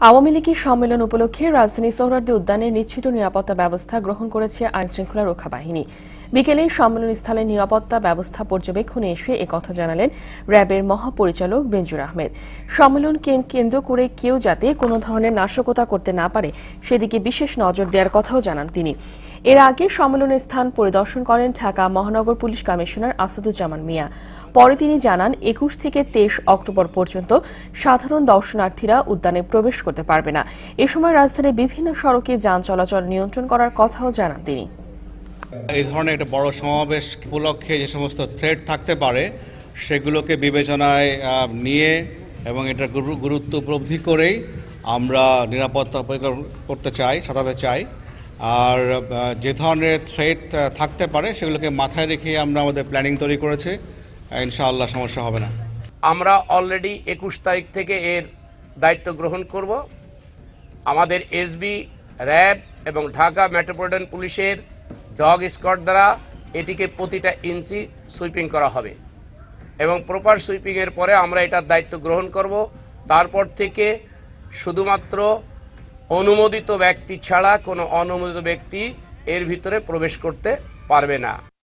আওয়ামী লীগের সম্মেলন উপলক্ষে রাজধানী সোহরার্দি উদ্যানে নিশ্চিত নিরাপত্তা ব্যবস্থা গ্রহণ করেছে আইন শৃঙ্খলা রক্ষা বাহিনী। বিকেলে সম্মেলন স্থলে নিরাপত্তা ব্যবস্থা পর্যবেক্ষণে এসে একথা জানালেন র্যাবের মহাপরিচালক বেঞ্জুর আহমেদ। সম্মেলন কেন্দ্র করে কেউ যাতে কোনো ধরনের নাশকতা করতে না পারে, সেদিকে বিশেষ নজর দেওয়ার কথাও জানান তিনি। এর আগে সম্মেলনের স্থান পরিদর্শন করেন ঢাকা মহানগর পুলিশ কমিশনার আসাদুজ্জামান মিয়া। পরে তিনি জানান, একুশ থেকে তেইশ অক্টোবর পর্যন্ত সাধারণ দর্শনার্থীরা উদ্যানে প্রবেশ করতে পারবে না। এ সময় রাজধানীর বিভিন্ন সড়কে যান চলাচল নিয়ন্ত্রণ করার কথাও জানান তিনি। এই ধরনের একটা বড় সমাবেশ উপলক্ষে যে সমস্ত থ্রেড থাকতে পারে, সেগুলোকে বিবেচনায় নিয়ে এবং গুরু- গুরুত্ব উপলব্ধি করেই আমরা নিরাপত্তা করতে চাই সাঁতাতে চাই। আর যে ধরনের থ্রেট থাকতে পারে, সেগুলোকে মাথায় রেখে আমরা আমাদের প্ল্যানিং তৈরি করেছি। ইনশাআল্লাহ সমস্যা হবে না। আমরা অলরেডি একুশ তারিখ থেকে এর দায়িত্ব গ্রহণ করব। আমাদের এসবি র্যাব এবং ঢাকা মেট্রোপলিটন পুলিশের ডগ স্কট দ্বারা এটিকে প্রতিটা ইঞ্চি সুইপিং করা হবে। এবং প্রপার সুইপিংয়ের পরে আমরা এটার দায়িত্ব গ্রহণ করব। তারপর থেকে শুধুমাত্র অনুমোদিত ব্যক্তি ছাড়া কোনো অনুমোদিত ব্যক্তি এর ভিতরে প্রবেশ করতে পারবে না।